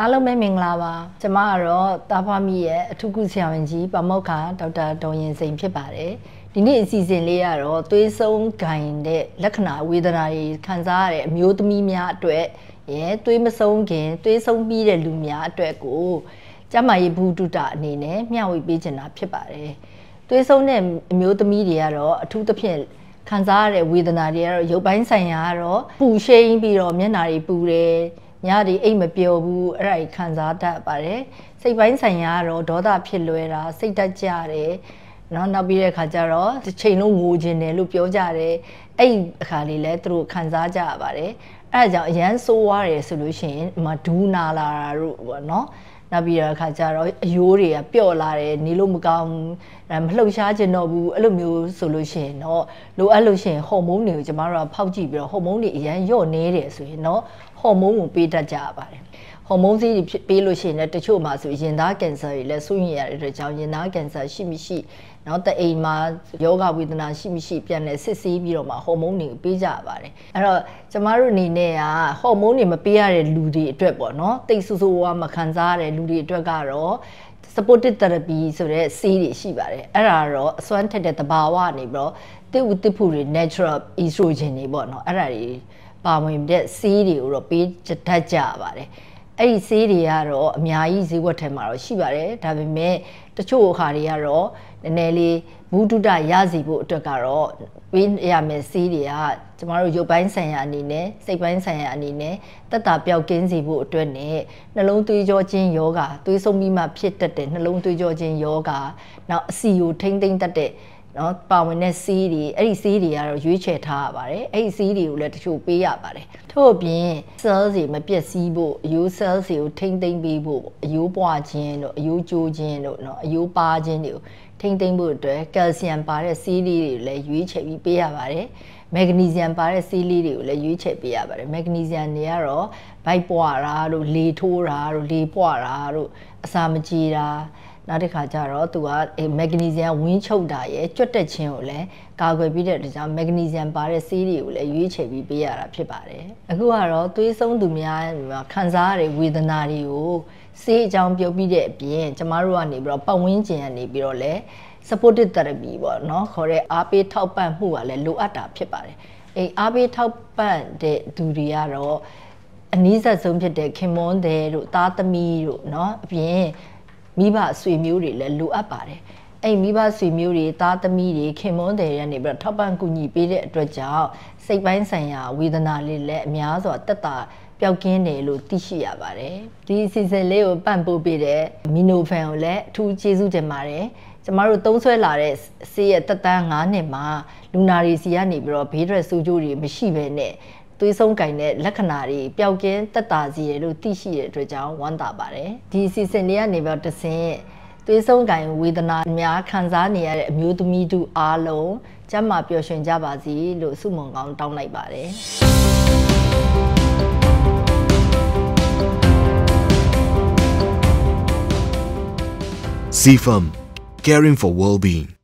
အားလုံးပဲမင်္ဂလာပါကျမကတော့တာဖာမီရဲ့အထူးကုဆရာဝန်ကြီးပမောက္ခဒေါက်တာဒေါ်ရင်စိန်ဖြစ်ပါတယ်ဒီနေ့အစီအစဉ်လေးကတော့သွေးဆုံးဂိုင်တဲ့လက္ခဏာဝေဒနာတွေခံစားရတဲ့အမျိုးသမီးများအတွက်ရဲသွေးမဆုံးခင်သွေးဆုံးပြီးတဲ့လူများအတွက်ကိုကျမရေးဘူးတုတအနေနဲ့မျှဝေပေးချင်တာဖြစ်ပါတယ်သွေးဆုံးတဲ့အမျိုးသမီးတွေကတော့အထူးသဖြင့်ခံစားရတဲ့ဝေဒနာတွေကတော့ရုပ်ပိုင်းဆိုင်ရာကတော့ပူရှိန်ပြီးတော့မျက်နှာတွေပူတယ် ညတွေအိတ်မပျော်ဘူးအဲ့ဒါကြီးခံစားတတ်ပါတယ်စိတ်ပိုင်းဆိုင်ရာကတော့ဒေါသဖြစ်လွယ်တာစိတ်တက်ကြတယ်နော်နောက်ပြီးတဲ့အခါကျတော့တစ်ချိန်လုံးငိုခြင်းတယ်လို့ပြောကြတယ်အဲ့ဒီအခါလေးလဲသူတို့ခံစားကြရပါတယ်အဲ့ဒါကြောင့်အရန်ဆိုးွားတယ်ဆိုလို့ရှိရင်မဒူးနာလာတာတို့ပေါ့နော် နောက်ပြီးတော့အခါကျတော့အယိုးတွေကပျော့လာတယ်နေလို့မကောင်းဘူးမလှုပ်ရှားခြင်းတော့ဘူးအဲ့လိုမျိုးဆိုလို့ရှိရင်တော့လိုအပ်လို့ရှိရင်ဟော်မုန်းတွေကိုကျမတို့ကဖောက်ကြည့်ပြီးတော့ဟော်မုန်းတွေအရင်ညော့နေတယ်ဆိုရင်တော့ဟော်မုန်းကိုပေးတတ်ကြရပါတယ် ဟော်မုန်းဆေးတွေပေးလို့ရှိရင်လည်းတချို့မှာဆိုရင်သားကင်ဆာတွေလည်းဆွညင်ရတဲ့အတွက်ကြောင့်ရင်သားကင်ဆာရှိမရှိနော်တအိမ်မှာယောဂဝေဒနာရှိမရှိပြန်လဲစစ်ဆေးပြီးတော့မှဟော်မုန်းတွေပေးကြရပါတယ်အဲ့တော့ကျမတို့အနေနဲ့ကဟော်မုန်းတွေမပေးရတဲ့လူတွေအတွက်ပေါ့နော်တိတ်ဆူဆူဝါမခံစားရတဲ့လူတွေအတွက်ကတော့ supportive therapy ဆိုတဲ့ဆေးတွေရှိပါတယ်အဲ့ဒါတော့အစွမ်းထက်တဲ့တဘာဝနေပြီးတော့တိဝတိဖူတွေ natural estrogen တွေပေါ့နော်အဲ့ဒါတွေပါဝင်တဲ့ဆေးတွေကိုတော့ပေးတတ်ကြပါတယ် အဲ့ဒီဆေးတွေကတော့အများကြီးဈေးဝယ်ထဲမှာတော့ရှိပါတယ်ဒါပေမဲ့တချို့အခါတွေကတော့နည်းနည်းလေးဘူးတုဒရစီဖို့အတွက်ကတော့ပေးရမယ်ဆေးတွေကကျမတို့ရုပ်ပိုင်းဆိုင်ရာအနေနဲ့စိတ်ပိုင်းဆိုင်ရာအနေနဲ့တက်တာပျောက်ကင်းစေဖို့အတွက်နဲ့နှလုံးသွေးကြောခြင်းယောဂသွေးဆုံးပြီးမှဖြစ်တတ်တဲ့နှလုံးသွေးကြောခြင်းယောဂနောက်အစီကိုထိမ့်သိမ့်တတ်တဲ့ နော်ပါဝင်တဲ့စီးတွေအဲ့ဒီစီးတွေကတော့ရွေးချယ်ထားရပါတယ်အဲ့ဒီစီးတွေကိုလည်းတချို့ပေးရပါတယ်ထို့အပြင် cells တွေမပြည့်စည်ဖို့အယိုး cells တွေကိုထိမ့်သိမ့်ပေးဖို့အယိုးပွားခြင်းတို့အယိုးကျိုးခြင်းတို့နော်အယိုးပါခြင်းတွေကိုထိမ့်သိမ့်ဖို့အတွက်ကယ်လ်ဆီယမ်ပါတဲ့စီးလေးတွေလည်းရွေးချယ်ပြီးပေးရပါတယ်မက်ဂနီဆီယမ်ပါတဲ့ဆေးလေးတွေကိုလည်းရွေးချယ်ပေးရပါတယ်မက်ဂနီဆီယမ်တွေကတော့ဗိုက်ပွားတာတို့လေထိုးတာတို့လေပွားတာတို့အစာမကြေတာ နောက်တစ်ခါကျတော့သူကမက်ဂနီဆီယမ်ဝင်းချုပ်တာရဲ့ကြွတ်တက်ခြင်းကိုလည်းကာကွယ်ပြီးတဲ့ကြောင့်မက်ဂနီဆီယမ်ပါတဲ့ဆေးတွေကိုလည်းရွေးချယ်ပြီးပေးရတာဖြစ်ပါတယ်အခုကတော့သွေးဆုံးသူများခံစားရတဲ့ဝေဒနာတွေကိုဆေးအကြောင်းပြောပြီးတဲ့အပြင်ကျမတို့ကနေပြီးတော့ပတ်ဝန်းကျင်ကနေပြီးတော့လည်း supportive therapy ပေါ့နော်ခေါ်တဲ့အားပေးထောက်ပံ့မှုကလည်းလိုအပ်တာဖြစ်ပါတယ်အဲအားပေးထောက်ပံ့တဲ့သူတွေကတော့အနည်းဆက်ဆုံးဖြစ်တဲ့ခင်မွန်းတဲ့တို့သားသမီးတို့เนาะအပြင် မိဘဆွေမျိုးတွေလည်းလိုအပ်ပါတယ်အဲ့မိဘဆွေမျိုးတွေသားသမီးတွေခင်မွန်းတွေကနေပြီးတော့ထောက်ပံ့ကူညီပေးတဲ့အတွက်ကြောင့်စိတ်ပိုင်းဆိုင်ရာဝေဒနာလေးလည်းအများစွာတက်တာပျောက်ကင်းတယ်လို့သိရှိရပါတယ်ဒီအစီအစဉ်လေးကိုပံ့ပိုးပေးတဲ့မီနိုဖန်ကိုလည်းအထူးကျေးဇူးတင်ပါတယ်ကျမတို့သုံးဆွဲလာတဲ့ဆေးရဲ့တက်တန်း9နှစ်မှာလူနာတွေစီကနေပြီးတော့ဘေးဒရက်စူးကျိုးတွေမရှိဘဲနဲ့ သွေးဆုံးကင်တဲ့လက္ခဏာတွေပျောက်ကင်းတက်တာစီရလို့သိရှိတဲ့အတွက်ကြောင့်ဝမ်းသာပါတယ်ဒီအစီအစဉ်လေးကနေပြီးတော့တဆင့်သွေးဆုံးကင်ဝေဒနာများခံစားနေရတဲ့အမျိုးသမီးတို့အားလုံးကျန်းမာပျော်ရွှင်ကြပါစေလို့ဆုမွန်ကောင်းတောင်းလိုက်ပါတယ် CFM, caring for well-being.